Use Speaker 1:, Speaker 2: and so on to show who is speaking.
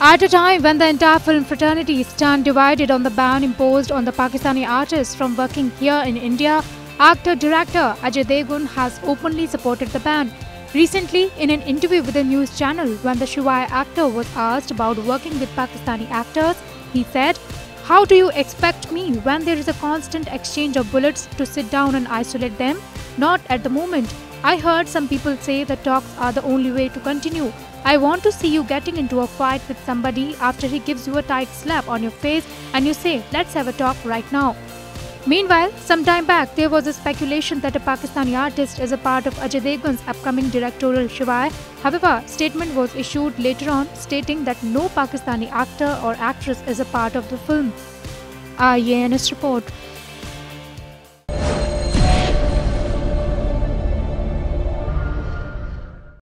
Speaker 1: At a time when the entire film fraternity stand divided on the ban imposed on the Pakistani artists from working here in India, actor-director Ajay Devgn has openly supported the ban. Recently, in an interview with a news channel, when the Shivaay actor was asked about working with Pakistani actors, he said, How do you expect me when there is a constant exchange of bullets to sit down and isolate them? Not at the moment. I heard some people say that talks are the only way to continue. I want to see you getting into a fight with somebody after he gives you a tight slap on your face and you say, Let's have a talk right now. Meanwhile, some time back, there was a speculation that a Pakistani artist is a part of Ajay Devgn's upcoming directorial Shivaay. However, statement was issued later on stating that no Pakistani actor or actress is a part of the film. IANS report.